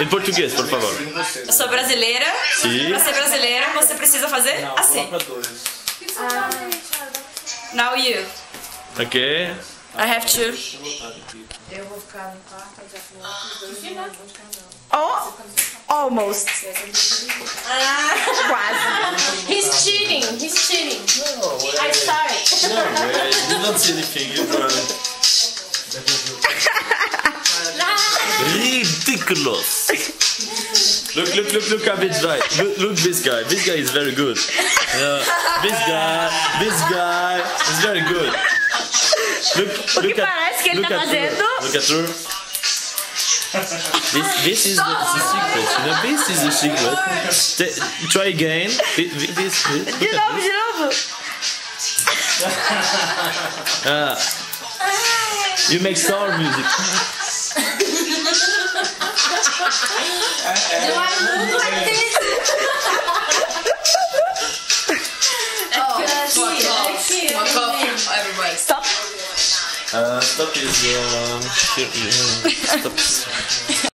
Em português, por favor. Eu sou brasileira. Sim. Pra ser brasileira, você precisa fazer assim. Now you. Ok. I have to. Eu vou ficar no quarto, já ficar Oh, almost. Quase. He's cheating, he's cheating. I saw it. No, you don't see anything. Ridiculous. Look, look, look, look how it's right. Look, look this guy. This guy is very good. Yeah. This guy, this guy is very good. Look, O que look at, parece que ele look tá at her. Look at her. This, this is the, the secret. You know, this is the secret. T- try again. Thi- thi- This, this, look De at novo, this. de novo. Ah. You make sour music. Do I move like this? Oh, let's see, let's see. One cup from everybody. Stop. Uh, stop is um, uh, stop.